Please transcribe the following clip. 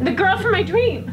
The girl from my dream.